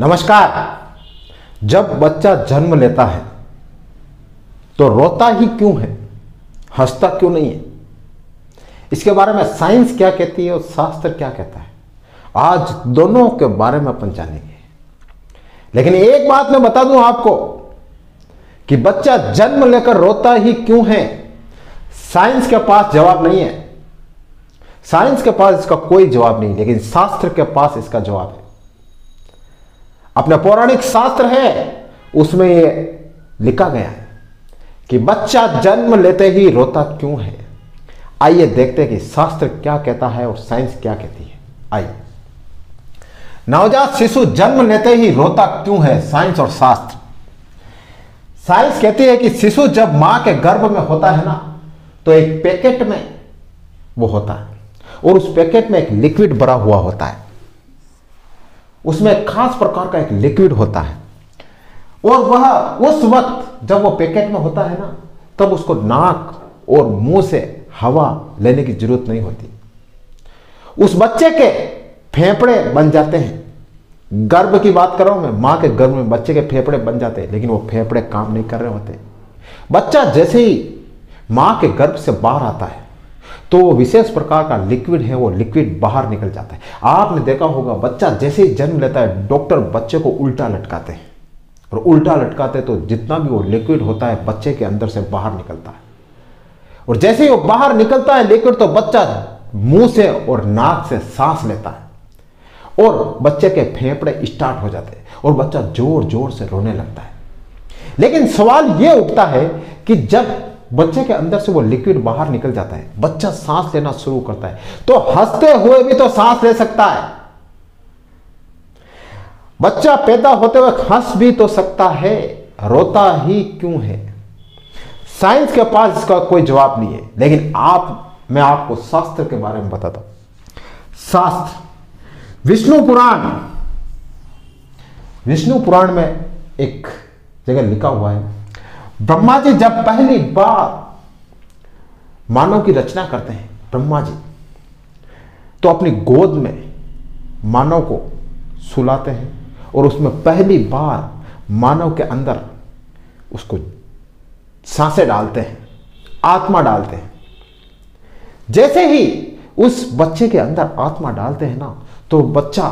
नमस्कार। जब बच्चा जन्म लेता है तो रोता ही क्यों है? हंसता क्यों नहीं है? इसके बारे में साइंस क्या कहती है और शास्त्र क्या कहता है? आज दोनों के बारे में अपन जानेंगे। लेकिन एक बात मैं बता दूँ आपको कि बच्चा जन्म लेकर रोता ही क्यों है? साइंस के पास जवाब नहीं है। साइंस के पास इसका कोई जवाब नहीं, लेकिन शास्त्र के पास इसका जवाब है। अपना पौराणिक शास्त्र है, उसमें यह लिखा गया है कि बच्चा जन्म लेते ही रोता क्यों है? आइए देखते हैं कि शास्त्र क्या कहता है और साइंस क्या कहती है। आइए। नवजात शिशु जन्म लेते ही रोता क्यों है? साइंस और शास्त्र। साइंस कहती है कि शिशु जब माँ के गर्भ में होता है ना तो एक पैकेट में वो होता है और उस पैकेट में एक लिक्विड भरा हुआ होता है। उसमें खास प्रकार का एक लिक्विड होता है। और वह, उस वक्त जब वो पैकेट में होता है ना, तब उसको नाक और मुँह से हवा लेने की ज़रूरत नहीं होती। उस बच्चे के फेफड़े बन जाते हैं। गर्भ की बात कर रहा हूँ मैं, माँ के गर्भ में बच्चे के फेफड़े बन जाते हैं, लेकिन वो फेफड़े काम नहीं कर रहे होते। बच्चा जैसे ही माँ के गर्भ से बाहर आता है तो विशेष प्रकार का लिक्विड है, वो लिक्विड बाहर निकल जाता है। आपने देखा होगा, बच्चा जैसे ही जन्म लेता है, डॉक्टर बच्चे को उल्टा लटकाते हैं। और उल्टा लटकाते हैं तो जितना भी वो लिक्विड होता है, बच्चे के अंदर से बाहर निकलता है। और जैसे ही वो बाहर निकलता है लिक्विड तो बच्चा मुँह से और नाक से सांस लेता है। और बच्चे के फेफड़े स्टार्ट हो जाते हैं और बच्चा ज़ोर ज़ोर से रोने लगता है। लेकिन सवाल यह उठता है कि जब बच्चे के अंदर से वो लिक्विड बाहर निकल जाता है। बच्चा सांस लेना शुरू करता है। तो हँसते हुए भी तो सांस ले सकता है। बच्चा पैदा होते हुए हंस भी तो सकता है, रोता ही क्यों है? साइंस के पास इसका कोई जवाब नहीं है। लेकिन आप, मैं आपको शास्त्र के बारे में बताता हूँ। शास्त्र। विष्णु पुराण। विष्णु पुराण में एक जगह लिखा हुआ है। ब्रह्मा जी, जब पहली बार मानव की रचना करते हैं, ब्रह्मा जी तो अपनी गोद में मानव को सुलाते हैं और उसमें पहली बार मानव के अंदर उसको साँसें डालते हैं, आत्मा डालते हैं। जैसे ही उस बच्चे के अंदर आत्मा डालते हैं ना तो बच्चा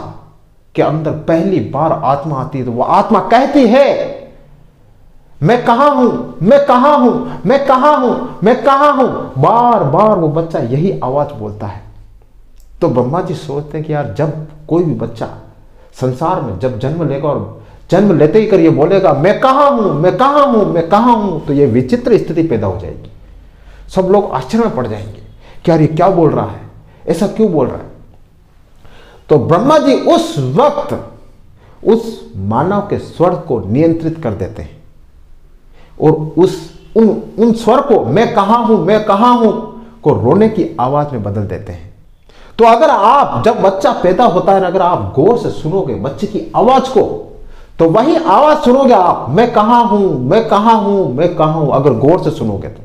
के अंदर पहली बार आत्मा आती है तो वह आत्मा कहती है मैं कहाँ हूँ? मैं कहाँ हूँ? मैं कहाँ हूँ? मैं कहाँ हूँ? बार बार वो बच्चा यही आवाज़ बोलता है। तो ब्रह्मा जी सोचते हैं कि यार जब कोई भी बच्चा संसार में जब जन्म लेगा और जन्म लेते ही कर ये बोलेगा, मैं कहाँ हूँ? मैं कहाँ हूँ? मैं कहाँ हूँ? तो ये विचित्र स्थिति पैदा हो जाएगी। सब लोग आश्चर्य में पड़ जाएँगे कि यार ये क्या बोल रहा है? ऐसा क्यों बोल रहा है? तो ब्रह्मा जी उस वक्त उस मानव के स्वर को नियंत्रित कर देते हैं। और उस, उन उन स्वर को, मैं कहाँ हूँ, मैं कहाँ हूँ, को रोने की आवाज़ में बदल देते हैं। तो अगर आप, जब बच्चा पैदा होता है अगर आप गौर से सुनोगे, बच्चे की आवाज़ को तो वही आवाज़ सुनोगे आप, मैं कहाँ हूँ, मैं कहाँ हूँ, मैं कहाँ हूँ, अगर गौर से सुनोगे तो।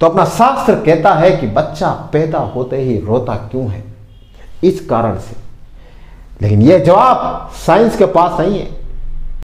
तो अपना शास्त्र कहता है कि बच्चा पैदा होते ही रोता क्यों है? इस कारण से। लेकिन यह जवाब साइंस के पास नहीं है।